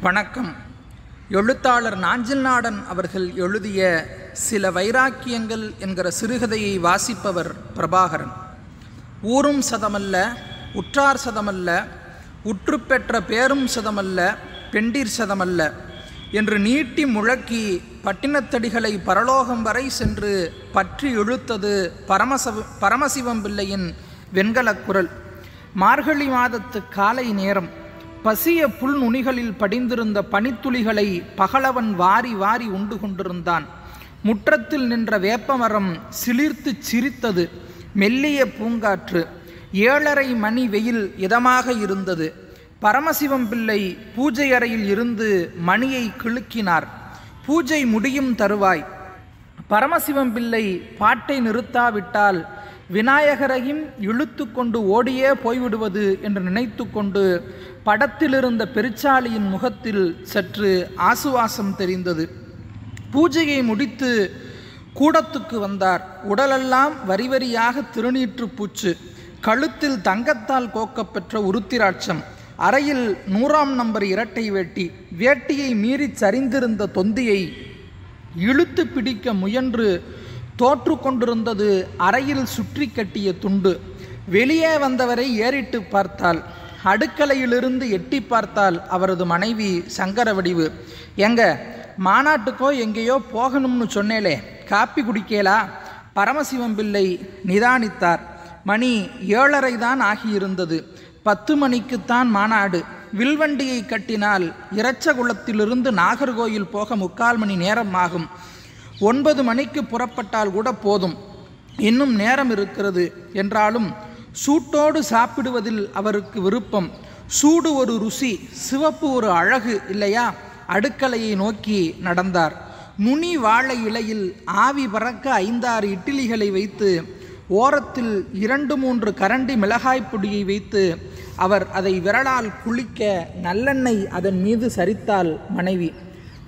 வணக்கம். எழுத்தாளர் நாஞ்சில் நாடன் அவர்கள் எழுதிய சில வைராக்கியங்கள் என்கிற சிறுகதையை வாசிப்பவர் பிரபாகரன். ஊரும் சதமல்ல உற்றார் சதமல்ல உற்று பெற்ற பேரும் சதமல்ல பெண்டிர் சதமல்ல என்று நீட்டி முழக்கி பட்டினத்தடிகளை பரலோகம் வரை சென்று பற்றி இழுத்தது பரமசவ பரமசிவம் பிள்ளையின் வெண்கலக் குரல். மார்கழி மாதத்து காலை நேரம் பசிய புல் நுனிகளில் படிந்திருந்த பனித்துளிகளை பகலவன் வாரி வாரி உண்டு கொண்டிருந்தான். முற்றத்தில் நின்ற வேப்பமரம் சிலிர்த்து சிரித்தது. மெல்லிய பூங்காற்று ஏழரை மணி வெயில் இதமாக இருந்தது. பரமசிவம் பிள்ளை பூஜை அறையில் இருந்து மணியை கிழுக்கினார் பூஜை முடியும் தருவாய். பரமசிவம் பிள்ளை பாட்டை நிறுத்தாவிட்டால் விநாயகரையும் இழுத்து கொண்டு ஓடியே போய்விடுவது என்று நினைத்து கொண்டு படத்திலிருந்த பெருச்சாளியின் முகத்தில் சற்று ஆசுவாசம் தெரிந்தது. பூஜையை முடித்து கூடத்துக்கு வந்தார். உடலெல்லாம் வரி வரியாக திருநீற்று பூச்சு. கழுத்தில் தங்கத்தால் கோக்கப்பெற்ற உருத்திராட்சம். அறையில் நூறாம் நம்பர் இரட்டை வேட்டி. வேட்டியை மீறிச் சரிந்திருந்த தொந்தியை இழுத்து பிடிக்க முயன்று தோற்று கொண்டிருந்தது அறையில் சுற்றி கட்டிய துண்டு. வெளியே வந்தவரை ஏறிட்டு பார்த்தாள். அடுக்கலையிலிருந்து எட்டி பார்த்தால் அவரது மனைவி சங்கர வடிவு எங்க மாநாட்டுக்கோ எங்கேயோ போகணும்னு சொன்னேலே காப்பி குடிக்கலா பரமசிவம் பிள்ளை நிதானித்தார். மணி ஏழரை தான் ஆகியிருந்தது. பத்து மணிக்குத்தான் மாநாடு. வில்வண்டியை கட்டினால் இரச்சகுளத்திலிருந்து நாகர்கோயில் போக முக்கால் மணி நேரம் ஆகும். ஒன்பது மணிக்கு புறப்பட்டால் கூட போதும். இன்னும் நேரம் இருக்கிறது என்றாலும் சூட்டோடு சாப்பிடுவதில் அவருக்கு விருப்பம். சூடு ஒரு ருசி சிவப்பு ஒரு அழகு இல்லையா? அடுக்கலையை நோக்கி நடந்தார். நுனி வாழை இலையில் ஆவி பறக்க ஐந்தாறு இட்லிகளை வைத்து ஓரத்தில் இரண்டு மூன்று கரண்டி மிளகாய் பொடியை வைத்து அவர் அதை விரலால் குளிக்க நல்லெண்ணெய் அதன் மீது சரித்தாள் மனைவி.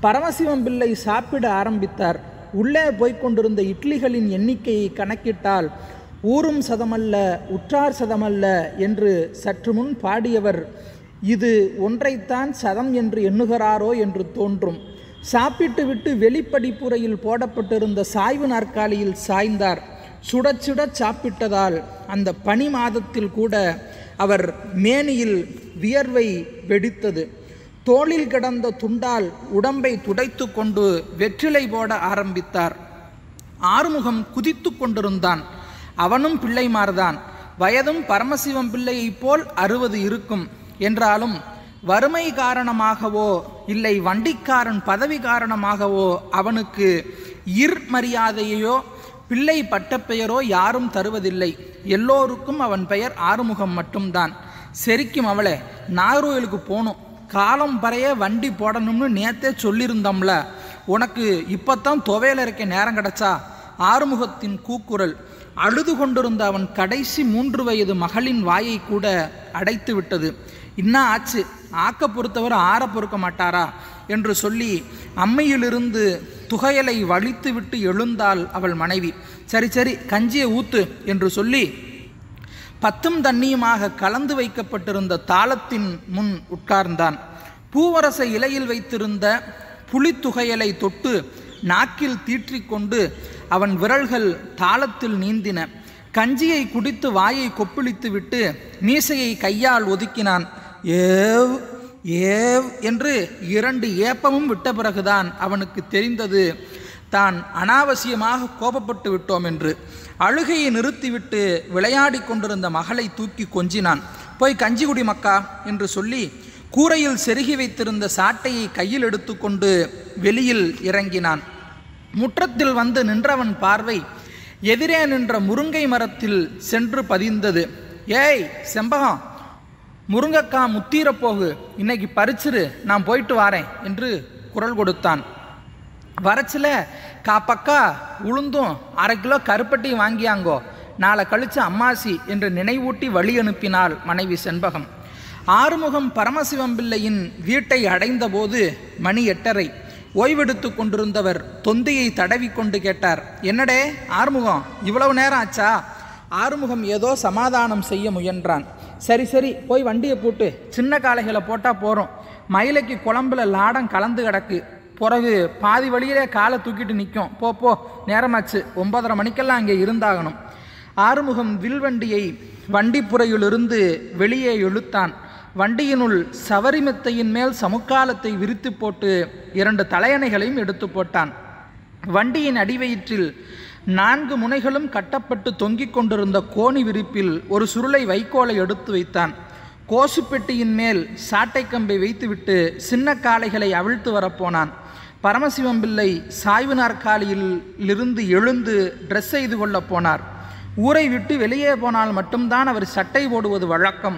பரமசிவம் பிள்ளை சாப்பிட ஆரம்பித்தார். உள்ளே போய்க் கொண்டிருந்த இட்லிகளின் எண்ணிக்கையை கணக்கிட்டால் ஊரும் சதமல்ல உற்றார் சதமல்ல என்று சற்று முன் பாடியவர் இது ஒன்றைத்தான் சதம் என்று எண்ணுகிறாரோ என்று தோன்றும். சாப்பிட்டுவிட்டு வெளிப்படிப்புறையில் போடப்பட்டிருந்த சாய்வு நாற்காலியில் சாய்ந்தார். சுட சுட சாப்பிட்டதால் அந்த பனி மாதத்தில் கூட அவர் மேனியில் வியர்வை வெடித்தது. தோளில் கிடந்த துண்டால் உடம்பை துடைத்து கொண்டு வெற்றிலை போட ஆரம்பித்தார். ஆறுமுகம் குதித்து கொண்டிருந்தான். அவனும் பிள்ளைமார்தான். வயதும் பரமசிவம் பிள்ளையைப் போல் அறுபது இருக்கும். என்றாலும் வறுமை காரணமாகவோ இல்லை வண்டிக்காரன் பதவி காரணமாகவோ அவனுக்கு இர் மரியாதையோ பிள்ளை பட்டப்பெயரோ யாரும் தருவதில்லை. எல்லோருக்கும் அவன் பெயர் ஆறுமுகம் மட்டும்தான். செரிக்கும் அவளே நாகர்கோயிலுக்கு போகணும் காலம் பறைய வண்டி போடணும்னு நேத்தே சொல்லியிருந்தோம்ல உனக்கு இப்போத்தான் துவையில் இருக்க நேரம் கிடச்சா? ஆறுமுகத்தின் கூக்குரல் அழுது கொண்டிருந்த அவன் கடைசி மூன்று வயது மகளின் வாயை கூட அடைத்து விட்டது. இன்னா ஆச்சு? ஆக்க பொறுத்தவர் ஆற பொறுக்க மாட்டாரா? என்று சொல்லி அம்மையிலிருந்து துகையலை வலித்து விட்டு எழுந்தாள் அவள் மனைவி. சரி சரி கஞ்சியை ஊத்து என்று சொல்லி பத்தும் தண்ணியுமாக கலந்து வைக்கப்பட்டிருந்த தாளத்தின் முன் உட்கார்ந்தான். பூவரச இலையில் வைத்திருந்த புலித்துகையலை தொட்டு நாக்கில் தீற்றிக்கொண்டு அவன் விரல்கள் தாளத்தில் நீந்தின. கஞ்சியை குடித்து வாயை கொப்பளித்து விட்டு மீசையை கையால் ஒதுக்கினான். ஏவ் ஏவ் என்று இரண்டு ஏப்பமும் விட்ட பிறகுதான் அவனுக்கு தெரிந்தது தான் அனாவசியமாக கோபப்பட்டு விட்டோம் என்று அழுகையை நிறுத்திவிட்டு விளையாடி கொண்டிருந்த மகளை தூக்கி கொஞ்சினான். போய் கஞ்சி குடி மக்கா என்று சொல்லி கூரையில் செருகி வைத்திருந்த சாட்டையை கையில் எடுத்துக்கொண்டு வெளியில் இறங்கினான். முற்றத்தில் வந்து நின்றவன் பார்வை எதிரே நின்ற முருங்கை மரத்தில் சென்று பதிந்தது. ஏய் செம்பகம் முருங்கக்கா முத்தீரப்போகு இன்னைக்கு பறிச்சிரு நான் போயிட்டு வாரேன் என்று குரல் கொடுத்தான். வரச்சில காப்பக்கா உளுந்தும் அரை கிலோ கருப்பட்டியும் வாங்கியாங்கோ. நாளை கழிச்சு அம்மாசி என்று நினைவூட்டி வழி அனுப்பினாள் மனைவி செண்பகம். ஆறுமுகம் பரமசிவம் பிள்ளையின் வீட்டை அடைந்தபோது மணி எட்டரை. ஓய்வெடுத்து கொண்டிருந்தவர் தொந்தியை தடவி கொண்டு கேட்டார் என்னடே ஆறுமுகம் இவ்வளவு நேரம் ஆச்சா? ஆறுமுகம் ஏதோ சமாதானம் செய்ய முயன்றான். சரி சரி போய் வண்டியை போட்டு சின்ன காளைகளை போட்டால் போகிறோம் மயிலைக்கு குழம்புல லாடம் கலந்து கிடக்கு. பிறகு பாதி வழியிலே காலை தூக்கிட்டு நிற்கும். போ போ நேரமாச்சு. ஒன்பதரை மணிக்கெல்லாம் அங்கே இருந்தாகணும். ஆறுமுகம் வில்வண்டியை வண்டிப்புறையிலிருந்து வெளியே இழுத்தான். வண்டியினுள் சவரிமெத்தையின் மேல் சமுக்காலத்தை விரித்து போட்டு இரண்டு தலையணைகளையும் எடுத்து போட்டான். வண்டியின் அடிவயிற்றில் நான்கு முனைகளும் கட்டப்பட்டு தொங்கிக் கொண்டிருந்த கோணி விரிப்பில் ஒரு சுருளை வைக்கோலை எடுத்து வைத்தான். கோசுப்பெட்டியின் மேல் சாட்டை கம்பை வைத்துவிட்டு சின்ன காளைகளை அவிழ்த்து வரப்போனான் பரமசிவம் பிள்ளை சாய்வு நாற்காலியில் இருந்து எழுந்து ட்ரெஸ் செய்து கொள்ளப் போனார். ஊரை விட்டு வெளியே போனால் மட்டும்தான் அவர் சட்டை போடுவது வழக்கம்.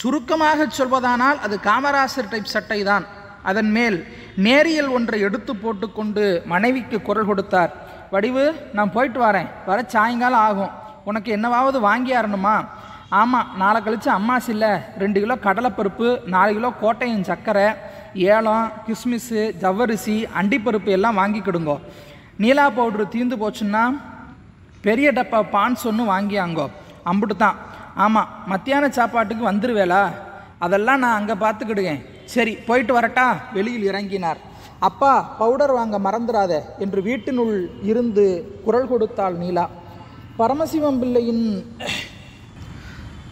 சுருக்கமாக சொல்வதானால் அது காமராசர் டைப் சட்டை தான் அதன் மேல் நேரியல் ஒன்றை எடுத்து போட்டுக்கொண்டு மனைவிக்கு குரல் கொடுத்தார். வடிவு நான் போயிட்டு வரேன். வர சாயங்காலம் ஆகும். உனக்கு என்னவாவது வாங்கி ஆமாம் நாளை கழிச்சு அம்மாசி இல்லை ரெண்டு கிலோ கடலைப்பருப்பு நாலு கிலோ கோட்டையின் சர்க்கரை. ஏலம் கிஸ்மிஸ்ஸு ஜவ்வரிசி அண்டிப்பருப்பு எல்லாம் வாங்கிக்கிடுங்கோ. நீலா பவுட்ரு தீந்து போச்சுன்னா பெரிய டப்பா பான்ஸ் ஒன்று வாங்கியாங்கோ. அம்புட்டு தான் ஆமாம் மத்தியான சாப்பாட்டுக்கு வந்துருவேலா. அதெல்லாம் நான் அங்கே பார்த்துக்கிடுவேன் சரி போயிட்டு வரட்டா? வெளியில் இறங்கினார். அப்பா பவுடர் வாங்க மறந்துடாத என்று வீட்டினுள் இருந்து குரல் கொடுத்தாள் நீலா. பரமசிவம் பிள்ளையின்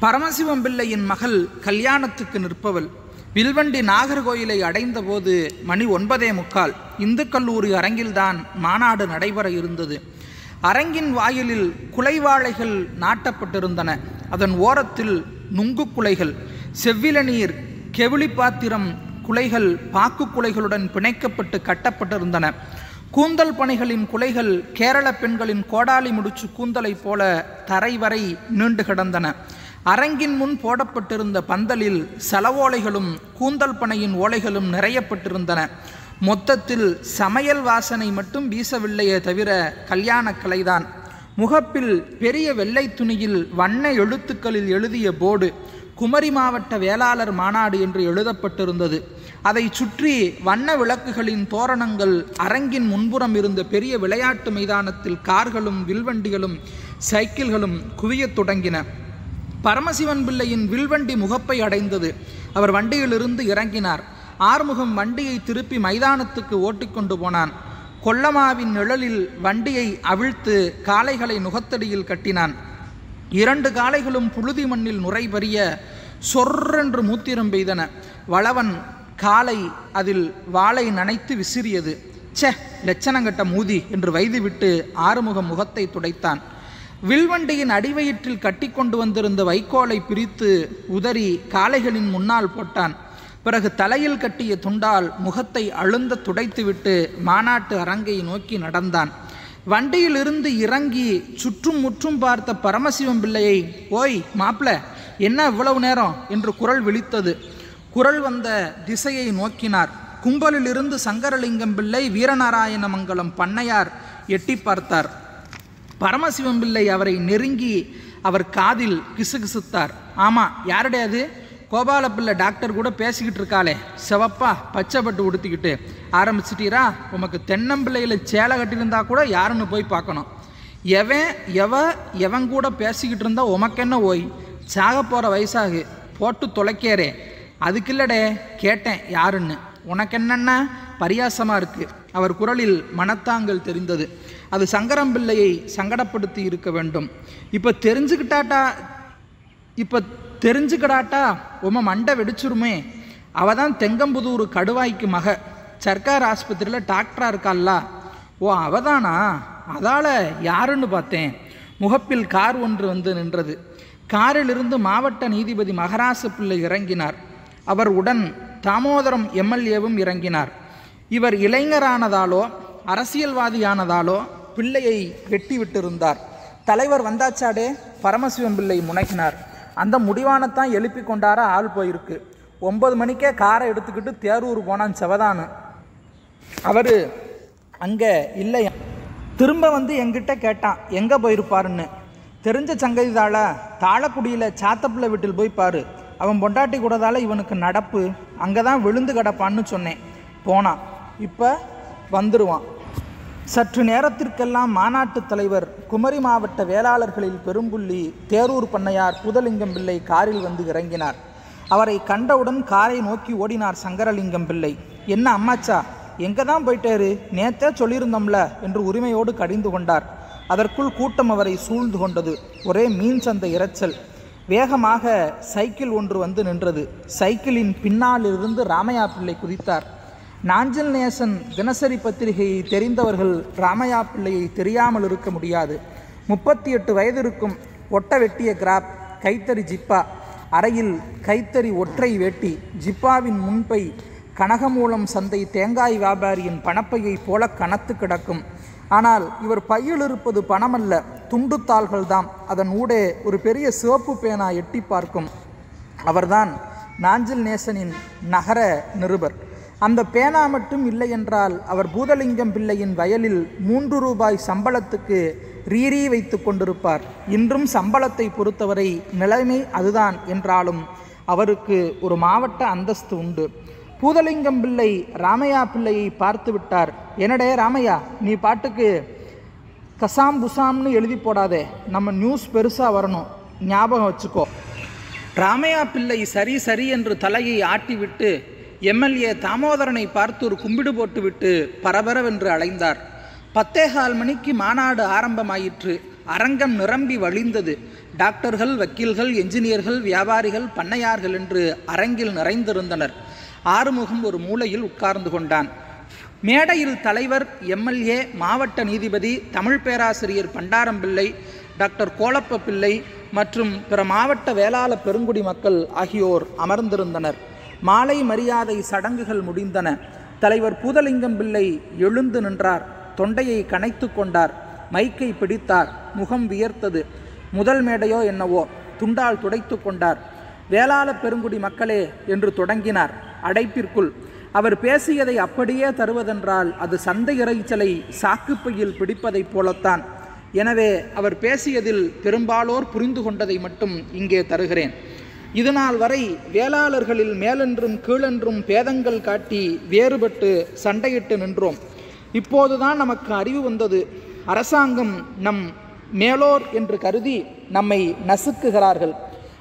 பரமசிவம் பிள்ளையின் மகள் கல்யாணத்துக்கு நிற்பவள். வில்வண்டி நாகர்கோயிலை அடைந்தபோது மணி ஒன்பதே முக்கால் இந்து கல்லூரி அரங்கில்தான் மாநாடு நடைபெற இருந்தது. அரங்கின் வாயிலில் குலைவாழைகள் நாட்டப்பட்டிருந்தன. அதன் ஓரத்தில் நுங்கு குலைகள் செவ்வில நீர் கெவிளி பாத்திரம் குலைகள் பாக்கு குலைகளுடன் பிணைக்கப்பட்டு கட்டப்பட்டிருந்தன. கூந்தல் பணிகளின் குலைகள் கேரள பெண்களின் கோடாலி முடிச்சு கூந்தலைப் போல தரை வரை நீண்டு கிடந்தன. அரங்கின் முன் போடப்பட்டிருந்த பந்தலில் செலவோலைகளும் கூந்தல் பனையின் ஓலைகளும் நிறையப்பட்டிருந்தன. மொத்தத்தில் சமையல் வாசனை மட்டும் வீசவில்லையே தவிர கல்யாண கலைதான். முகப்பில் பெரிய வெள்ளை துணியில் வண்ண எழுத்துக்களில் எழுதிய போர்டு குமரி மாவட்ட வேளாளர் மாநாடு என்று எழுதப்பட்டிருந்தது. அதை சுற்றி வண்ண விளக்குகளின் தோரணங்கள் அரங்கின் முன்புறம் இருந்த பெரிய விளையாட்டு மைதானத்தில் கார்களும் வில்வண்டிகளும் சைக்கிள்களும் குவியத் தொடங்கின. பரமசிவன் பிள்ளையின் வில்வண்டி முகப்பை அடைந்தது. அவர் வண்டியிலிருந்து இறங்கினார். ஆறுமுகம் வண்டியை திருப்பி மைதானத்துக்கு ஓட்டிக்கொண்டு போனான். கொல்லமாவின் நிழலில் வண்டியை அவிழ்த்து காளைகளை நுகத்தடியில் கட்டினான். இரண்டு காளைகளும் புழுதி மண்ணில் நுரைபறிய சொர்ரென்று மூத்திரம் பெய்தன. வளவன் காலை அதில் வாளை நனைத்து விசிறியது. ச்சே லட்சணங்கட்ட மூதி என்று வைதுவிட்டு ஆறுமுகம் முகத்தை துடைத்தான். வில்வண்டியின் அடிவயிற்றில் கட்டி கொண்டு வந்திருந்த வைக்கோலை பிரித்து உதறி காளைகளின் முன்னால் போட்டான். பிறகு தலையில் கட்டிய துண்டால் முகத்தை அழுந்த துடைத்துவிட்டு மாநாட்டு அரங்கை நோக்கி நடந்தான். வண்டியிலிருந்து இறங்கி சுற்றும் முற்றும் பார்த்த பரமசிவம் பிள்ளையை ஓய் மாப்ள என்ன இவ்வளவு நேரம்? என்று குரல் விழித்தது. குரல் வந்த திசையை நோக்கினார். கும்பலிலிருந்து சங்கரலிங்கம் பிள்ளை வீரநாராயணமங்கலம் பண்ணையார் எட்டி பார்த்தார். பரமசிவம் பிள்ளை அவரை நெருங்கி அவர் காதில் கிசுகிசுத்தார். ஆமாம் யாருடைய அது? கோபாலப்பிள்ளை டாக்டர் கூட பேசிக்கிட்டு இருக்காளே. சிவப்பா பச்சைப்பட்டு உடுத்திக்கிட்டு. ஆரம்பிச்சிட்டீரா? உமக்கு தென்னம்பிள்ளையில் சேலை கட்டியிருந்தா கூட யாருன்னு போய் பார்க்கணும். எவன் எவ எவன் கூட பேசிக்கிட்டு இருந்தா உமக்கென்ன ஓய்? சாக போகிற வயசாகு. போட்டு தொலைக்கேரே அதுக்கு இல்லடே கேட்டேன் யாருன்னு. உனக்கு என்னென்ன? பரியாசமாக இருக்குது அவர் குரலில் மனத்தாங்கல் தெரிந்தது. அது சங்கரம் பிள்ளையை சங்கடப்படுத்தி இருக்க வேண்டும். இப்போ தெரிஞ்சுக்கிட்டாட்டா இப்போ தெரிஞ்சுக்கிடாட்டா உம மண்டை வெடிச்சிருமே. அவ தான் தெங்கம்புதூர் கடுவாய்க்கு மக. சர்க்கார் ஆஸ்பத்திரியில் டாக்டராக இருக்காள்ல. ஓ அவதானா அதால் யாருன்னு பார்த்தேன். முகப்பில் கார் ஒன்று வந்து நின்றது. காரிலிருந்து மாவட்ட நீதிபதி மகராசு பிள்ளை இறங்கினார். அவர் உடன் தாமோதரம் எம்எல்ஏவும் இறங்கினார். இவர் இளைஞரானதாலோ அரசியல்வாதியானதாலோ பிள்ளையை வெட்டி விட்டிருந்தார் தலைவர் வந்தாச்சாடே? பரமசிவம் பிள்ளை முனைக்கினார் அந்த முடிவானத்தான் எழுப்பி கொண்டார ஆள் போயிருக்கு. ஒன்பது மணிக்கே காரை எடுத்துக்கிட்டு தேரூர் போனான் செவதானு. அவர் அங்கே இல்லை. திரும்ப வந்து எங்கிட்ட கேட்டான் எங்கே போயிருப்பாருன்னு? தெரிஞ்ச சங்கதிதால தாழக்குடியில் சாத்தப்பிள்ளை வீட்டில் போய் பாரு. அவன் பொண்டாட்டி கூடதால இவனுக்கு நடப்பு. அங்கே தான் விழுந்து கிடப்பான்னு சொன்னேன். போனான். இப்போ வந்துடுவான் சற்று நேரத்திற்கெல்லாம் மாநாட்டு தலைவர் குமரி மாவட்ட வேளாளர்களில் பெரும்புள்ளி தேரூர் பண்ணையார் புதலிங்கம் பிள்ளை காரில் வந்து இறங்கினார். அவரை கண்டவுடன் காரை நோக்கி ஓடினார் சங்கரலிங்கம் பிள்ளை. என்ன அம்மாச்சா எங்கே தான் போயிட்டாரு? நேத்தே சொல்லியிருந்தோம்ல என்று உரிமையோடு கடிந்து கொண்டார். அதற்குள் கூட்டம் அவரை சூழ்ந்து கொண்டது. ஒரே மீன் சந்தை இரைச்சல் வேகமாக சைக்கிள் ஒன்று வந்து நின்றது. சைக்கிளின் பின்னால் இருந்து ராமையா பிள்ளை குதித்தார். நாஞ்சில் நேசன் தினசரி பத்திரிகையை தெரிந்தவர்கள் ராமையா பிள்ளையை தெரியாமல் இருக்க முடியாது. முப்பத்தி எட்டு வயது இருக்கும் ஒட்ட வெட்டிய கிராப் கைத்தறி ஜிப்பா அறையில் கைத்தறி ஒற்றை வேட்டி ஜிப்பாவின் முன்பை கனகமூலம் சந்தை தேங்காய் வியாபாரியின் பணப்பையைப் போல கனத்து கிடக்கும். ஆனால் இவர் பையில் இருப்பது பணமல்ல துண்டுத்தாள்கள்தாம் அதன் ஊடே ஒரு பெரிய சிவப்பு பேனா எட்டி பார்க்கும். அவர்தான் நாஞ்சில் நேசனின் நகர நிருபர். அந்த பேனா மட்டும் இல்லை என்றால் அவர் பூதலிங்கம் பிள்ளையின் வயலில் மூன்று ரூபாய் சம்பளத்துக்கு ரீரீ வைத்து கொண்டிருப்பார். இன்றும் சம்பளத்தை பொறுத்தவரை நிலைமை அதுதான் என்றாலும் அவருக்கு ஒரு மாவட்ட அந்தஸ்து உண்டு. பூதலிங்கம் பிள்ளை ராமையா பிள்ளையை பார்த்து விட்டார். என்னடே ராமையா நீ பாட்டுக்கு கசாம் புசாம்னு எழுதி போடாதே நம்ம நியூஸ் பெருசாக வரணும். ஞாபகம் வச்சுக்கோ. ராமையா பிள்ளை சரி சரி என்று தலையை ஆட்டிவிட்டு எம்எல்ஏ தாமோதரனை பார்த்து ஒரு கும்பிடு போட்டுவிட்டு பரபரவென்று அலைந்தார். பத்தேகால் மணிக்கு மாநாடு ஆரம்பமாயிற்று. அரங்கம் நிரம்பி வழிந்தது. டாக்டர்கள் வக்கீல்கள் என்ஜினியர்கள் வியாபாரிகள் பண்ணையார்கள் என்று அரங்கில் நிறைந்திருந்தனர். ஆறுமுகம் ஒரு மூலையில் உட்கார்ந்து கொண்டான். மேடையில் தலைவர் எம்எல்ஏ மாவட்ட நீதிபதி தமிழ் பேராசிரியர் பண்டாரம்பிள்ளை டாக்டர் கோலப்ப பிள்ளை மற்றும் பிற மாவட்ட வேளாள பெருங்குடி மக்கள் ஆகியோர் அமர்ந்திருந்தனர். மாலை மரியாதை சடங்குகள் முடிந்தன. தலைவர் பூதலிங்கம் பிள்ளை எழுந்து நின்றார். தொண்டையை கனைத்து கொண்டார். மைக்கை பிடித்தார். முகம் வியர்த்தது. முதல் மேடையோ என்னவோ துண்டால் துடைத்து கொண்டார். வேளாள பெருங்குடி மக்களே என்று தொடங்கினார். அடைப்பிற்குள் அவர் பேசியதை அப்படியே தருவதென்றால் அது சந்தை இறைச்சலை சாக்குப்பையில் பிடிப்பதைப் போலத்தான். எனவே அவர் பேசியதில் பெரும்பாலோர் புரிந்து கொண்டதை மட்டும் இங்கே தருகிறேன். இதுநாள் வரை வேளாளர்களில் மேலென்றும் கீழென்றும் பேதங்கள் காட்டி வேறுபட்டு சண்டையிட்டு நின்றோம். இப்போதுதான் நமக்கு அறிவு வந்தது. அரசாங்கம் நம் மேலோர் என்று கருதி நம்மை நசுக்குகிறார்கள்.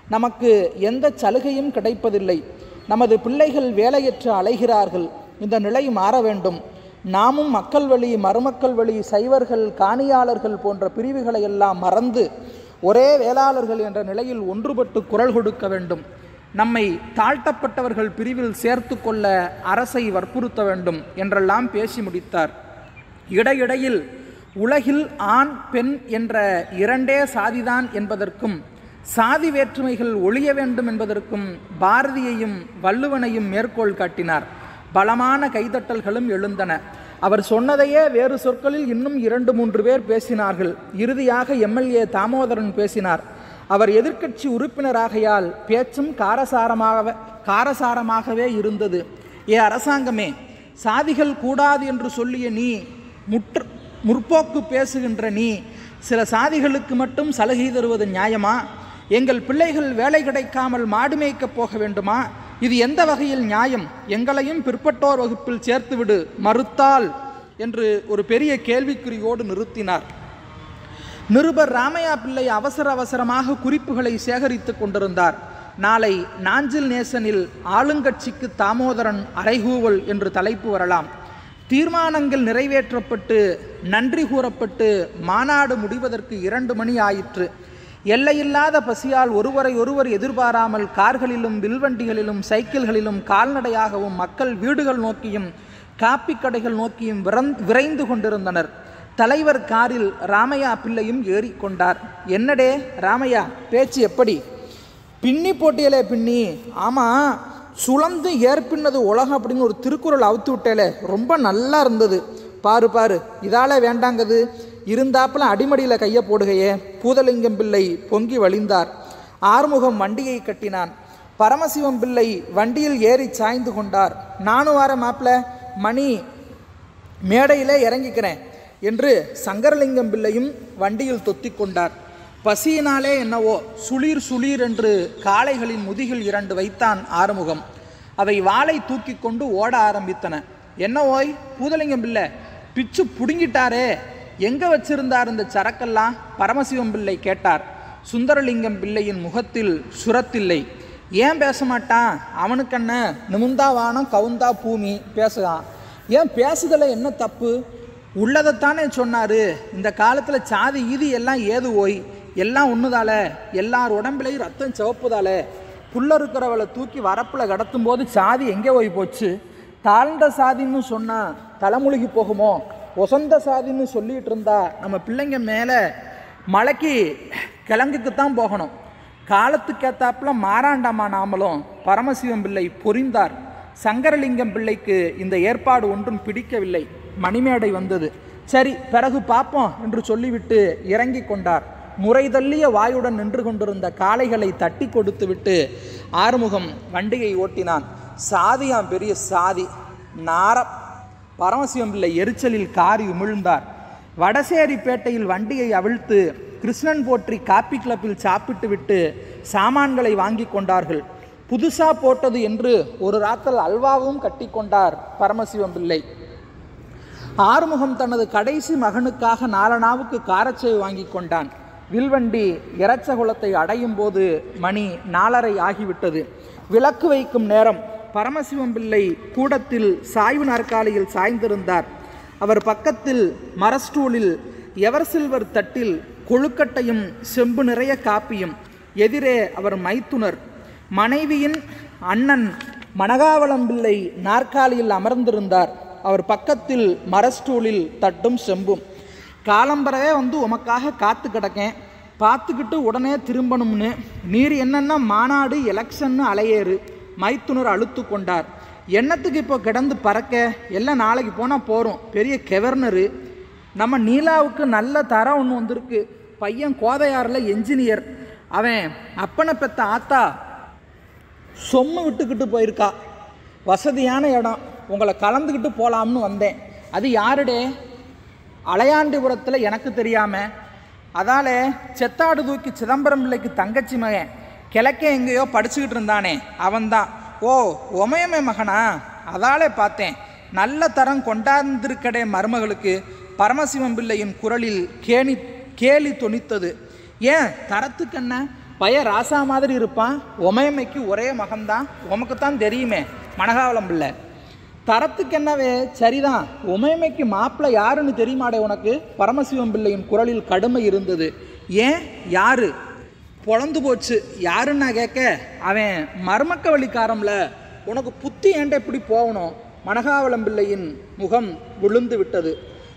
நமக்கு எந்த சலுகையும் கிடைப்பதில்லை. நமது பிள்ளைகள் வேலையற்று அலைகிறார்கள். இந்த நிலை மாற வேண்டும். நாமும் மக்கள் வழி மருமக்கள் வழி சைவர்கள் காணியாளர்கள் போன்ற பிரிவுகளை எல்லாம் மறந்து ஒரே வேளாளர்கள் என்ற நிலையில் ஒன்றுபட்டு குரல் கொடுக்க வேண்டும். நம்மை தாழ்த்தப்பட்டவர்கள் பிரிவில் சேர்த்து கொள்ள அரசை வற்புறுத்த வேண்டும் என்றெல்லாம் பேசி முடித்தார். இடையிடையில் உலகில் ஆண் பெண் என்ற இரண்டே சாதிதான் என்பதற்கும் சாதி வேற்றுமைகள் ஒழிய வேண்டும் என்பதற்கும் பாரதியையும் வள்ளுவனையும் மேற்கோள் காட்டினார். பலமான கைதட்டல்களும் எழுந்தன. அவர் சொன்னதையே வேறு சொற்களில் இன்னும் இரண்டு மூன்று பேர் பேசினார்கள். இறுதியாக எம்எல்ஏ தாமோதரன் பேசினார். அவர் எதிர்க்கட்சி உறுப்பினராகையால் பேச்சும் காரசாரமாக காரசாரமாகவே இருந்தது. ஏ அரசாங்கமே சாதிகள் கூடாது என்று சொல்லிய நீ முற்று முற்போக்கு பேசுகின்ற நீ சில சாதிகளுக்கு மட்டும் சலுகை தருவது நியாயமா? எங்கள் பிள்ளைகள் வேலை கிடைக்காமல் மாடு மேய்க்கப் போக வேண்டுமா? இது எந்த வகையில் நியாயம்? எங்களையும் பிற்பட்டோர் வகுப்பில் சேர்த்துவிடு மறுத்தால் என்று ஒரு பெரிய கேள்விக்குறியோடு நிறுத்தினார். நிருபர் ராமையா பிள்ளை அவசர அவசரமாக குறிப்புகளை சேகரித்து கொண்டிருந்தார். நாளை நாஞ்சில் நேசனில் ஆளுங்கட்சிக்கு தாமோதரன் அறைகூவல் என்று தலைப்பு வரலாம். தீர்மானங்கள் நிறைவேற்றப்பட்டு நன்றி கூறப்பட்டு மாநாடு முடிவதற்கு இரண்டு மணி ஆயிற்று. எல்லையில்லாத பசியால் ஒருவரை ஒருவர் எதிர்பாராமல் கார்களிலும் வில்வண்டிகளிலும் சைக்கிள்களிலும் கால்நடையாகவும் மக்கள் வீடுகள் நோக்கியும் காப்பி கடைகள் நோக்கியும் விரைந்து கொண்டிருந்தனர். தலைவர் காரில் ராமையா பிள்ளையும் ஏறிக்கொண்டார் என்னடே ராமையா பேச்சு எப்படி? பின்னி போட்டியலே பின்னி. ஆமாம் சுழந்து ஏற்பின்னது உலகம் அப்படின்னு ஒரு திருக்குறள் அவுத்து விட்டேலே. ரொம்ப நல்லா இருந்தது. பாரு பாரு இதால வேண்டாங்கது. இருந்தாப்புல அடிமடியில் கையை போடுகையே பூதலிங்கம் பிள்ளை பொங்கி வழிந்தார். ஆறுமுகம் வண்டியை கட்டினான். பரமசிவம் பிள்ளை வண்டியில் ஏறி சாய்ந்து கொண்டார். நானும் வார மாப்பிள மணி மேடையிலே இறங்கிக்கிறேன் என்று சங்கரலிங்கம் பிள்ளையும் வண்டியில் தொத்தி கொண்டார். பசியினாலே என்னவோ சுளீர் சுளீர் என்று காளைகளின் முதுகில் இரண்டு வைத்தான் ஆறுமுகம். அவை வாளை தூக்கி கொண்டு ஓட ஆரம்பித்தன. என்ன ஓய் பூதலிங்கம் பிள்ளை பிச்சு புடுங்கிட்டாரே எங்கே வச்சிருந்தார் இந்த சரக்கெல்லாம்? பரமசிவம் பிள்ளை கேட்டார். சுந்தரலிங்கம் பிள்ளையின் முகத்தில் சுரத்தில்லை. ஏன் பேச மாட்டான்? அவனுக்கண்ண நிமிந்தா வானம் கவுந்தா பூமி பேசுகிறான் ஏன் பேசுதல என்ன தப்பு? உள்ளதைத்தானே சொன்னார். இந்த காலத்தில் சாதி ஈதி எல்லாம் ஏது ஓய்? எல்லாம் ஒன்றுதால எல்லார் உடம்புலையும் ரத்தம் சிவப்புதால? புல்ல இருக்கிறவளை தூக்கி வரப்பில் கடத்தும் போது சாதி எங்கே போய் போச்சு? தாழ்ந்த சாதின்னு சொன்னால் தலைமுழுகி போகுமோ? ஒசந்த சாதின்னு சொல்லிகிட்டு இருந்தா நம்ம பிள்ளைங்க மேலே மலைக்கு கிழங்குக்கு தான் போகணும் காலத்துக்கேத்தாப்புல மாறாண்டாமா நாமளும் பரமசிவம் பிள்ளை பொறிந்தார். சங்கரலிங்கம் பிள்ளைக்கு இந்த ஏற்பாடு ஒன்றும் பிடிக்கவில்லை. மணிமேடை வந்தது. சரி பிறகு பார்ப்போம் என்று சொல்லிவிட்டு இறங்கி கொண்டார். முறை தள்ளிய வாயுடன் நின்று கொண்டிருந்த காளைகளை தட்டி கொடுத்து விட்டு ஆறுமுகம் வண்டியை ஓட்டினான். சாதியாம் பெரிய சாதி. நார பரமசிவம் பிள்ளை எரிச்சலில் காரி உமிழ்ந்தார். வடசேரிப்பேட்டையில் வண்டியை அவிழ்த்து கிருஷ்ணன் போற்றி காப்பி கிளப்பில் சாப்பிட்டு விட்டு சாமான்களை வாங்கி கொண்டார்கள். புதுசா போட்டது என்று ஒரு ராத்தல் அல்வாவும் கட்டி கொண்டார் பரமசிவம் பிள்ளை ஆறுமுகம் தனது கடைசி மகனுக்காக நாலனாவுக்கு காரச்சேவை வாங்கி கொண்டான். வில்வண்டி இறச்சகுளத்தை அடையும் போது மணி நாலரை ஆகிவிட்டது. விளக்கு வைக்கும் நேரம் பரமசிவம் பிள்ளை கூடத்தில் சாய்வு நாற்காலியில் சாய்ந்திருந்தார். அவர் பக்கத்தில் மரஸ்டூலில் எவர் சில்வர் தட்டில் கொழுக்கட்டையும் செம்பு நிறைய காப்பியும். எதிரே அவர் மைத்துனர். மனைவியின் அண்ணன் மணகாவளம் பிள்ளை நாற்காலியில் அமர்ந்திருந்தார். அவர் பக்கத்தில் மரஸ்டூலில் தட்டும் செம்பும். காலம்பரவே வந்து உமக்காக காத்து கிடக்கேன். பார்த்துக்கிட்டு உடனே திரும்பணும்னு. நீர் என்னென்ன மாநாடு எலெக்ஷன்னு அலையேறு. மைத்துனர் அழுத்து கொண்டார். என்னத்துக்கு இப்போ கிடந்து பறக்க? எல்லாம் நாளைக்கு போனால் போகிறோம் பெரிய கெவர்னரு. நம்ம நீலாவுக்கு நல்ல தரம் ஒன்று வந்திருக்கு. பையன் கோதையாரில் என்ஜினியர் அவன் அப்பனை பெத்த ஆத்தா சொம்மு விட்டுக்கிட்டு போயிருக்கா. வசதியான இடம். உங்களை கலந்துக்கிட்டு போகலாம்னு வந்தேன். அது யாருடே? அலையாண்டிபுரத்தில் எனக்கு தெரியாமல் அதால் செத்தாடு தூக்கி சிதம்பரம் பிள்ளைக்கு தங்கச்சி மகன். கிழக்கே எங்கேயோ படிச்சுக்கிட்டு இருந்தானே அவன்தான். ஓ உமையமே மகனா? அதாலே பார்த்தேன். நல்ல தரம் கொண்டாந்திருக்கடே மருமகளுக்கு. பரமசிவம் பிள்ளையின் குரலில் கேணி கேலி துணித்தது ஏன் தரத்துக்கென்ன பய ராசா மாதிரி இருப்பான் உமையம்மைக்கு ஒரே மகன்தான். உமக்கு தான் தெரியுமே மனகாவலம் பிள்ளை. தரத்துக்கு என்னவே? சரிதான். உமையமைக்கு மாப்பிள்ளை யாருன்னு தெரியுமாடே உனக்கு? பரமசிவம் பிள்ளையின் குரலில் கடுமை இருந்தது. ஏன்? யாரு? பொழந்து போச்சு. யாருன்னு நான் கேட்க அவன் மர்மக்க வழிக்காரம்ல உனக்கு புத்தி ஏண்ட எப்படி போகணும்? மணகாவளம் பிள்ளையின் முகம் விழுந்து விட்டது.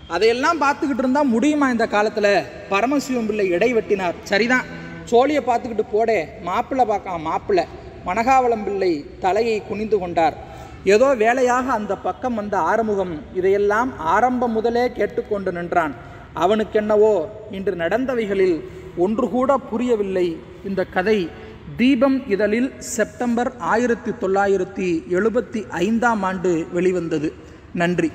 அதையெல்லாம் பார்த்துக்கிட்டு இருந்தால் முடியுமா இந்த காலத்தில்? பரமசிவம் பிள்ளை இடை வெட்டினார். சரிதான். சோழியை பார்த்துக்கிட்டு போடே மாப்பிள்ளை பார்க்காம மாப்பிள்ளை. மணகாவளம் பிள்ளை தலையை குனிந்து கொண்டார். ஏதோ வேலையாக அந்த பக்கம் வந்த ஆறுமுகம் இதையெல்லாம் ஆரம்பம் முதலே கேட்டுக்கொண்டு நின்றான். அவனுக்கென்னவோ இன்று நடந்தவைகளில் ஒன்று கூட புரியவில்லை இந்த கதை. தீபம் இதழில் செப்டம்பர் ஆயிரத்தி தொள்ளாயிரத்தி எழுபத்தி ஐந்தாம் ஆண்டு வெளிவந்தது. நன்றி.